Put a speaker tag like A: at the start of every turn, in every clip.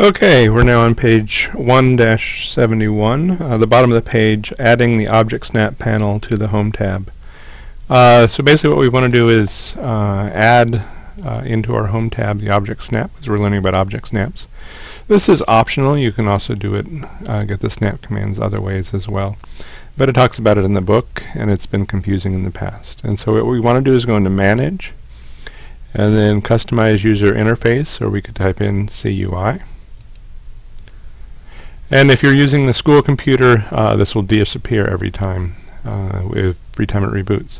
A: Okay, we're now on page 1-71, uh, the bottom of the page, adding the Object Snap panel to the Home tab. Uh, so basically what we want to do is uh, add uh, into our Home tab the Object Snap, because we're learning about Object Snaps. This is optional, you can also do it, uh, get the snap commands other ways as well. But it talks about it in the book, and it's been confusing in the past. And so what we want to do is go into Manage, and then Customize User Interface, or we could type in CUI. And if you're using the school computer, uh, this will disappear every time, uh, every time it reboots.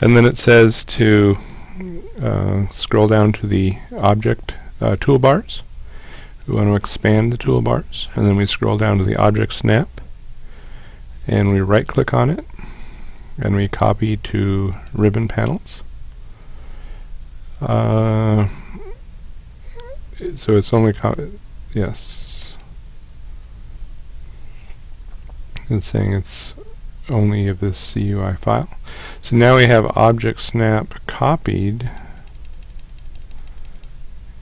A: And then it says to uh, scroll down to the object uh, toolbars. We want to expand the toolbars, and then we scroll down to the object snap, and we right click on it, and we copy to ribbon panels. Uh, so it's only, yes, It's saying it's only of this CUI file. So now we have object snap copied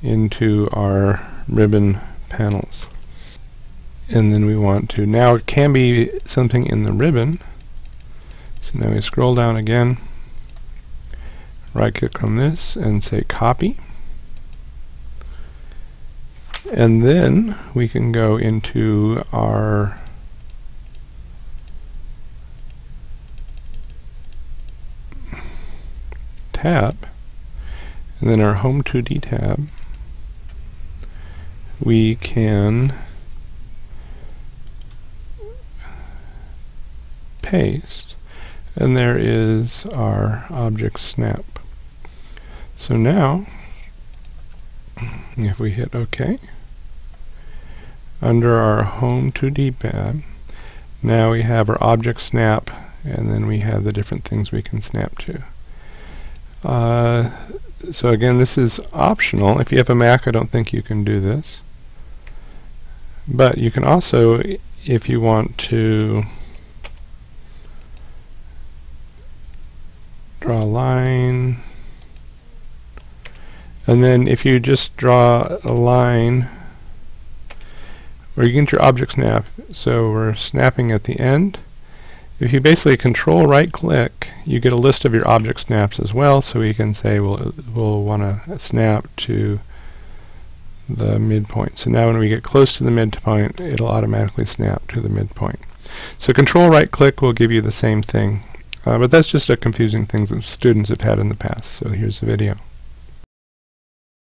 A: into our ribbon panels. And then we want to, now it can be something in the ribbon. So now we scroll down again, right click on this and say copy. And then we can go into our tab, and then our Home 2D tab, we can paste, and there is our object snap. So now, if we hit OK, under our Home 2D tab, now we have our object snap, and then we have the different things we can snap to. Uh, so again, this is optional. If you have a Mac, I don't think you can do this. But you can also, if you want to draw a line, and then if you just draw a line, or you get your object snap, so we're snapping at the end, if you basically control right click, you get a list of your object snaps as well, so we can say we'll, we'll want to snap to the midpoint. So now when we get close to the midpoint, it'll automatically snap to the midpoint. So control right click will give you the same thing, uh, but that's just a confusing thing that students have had in the past, so here's the video.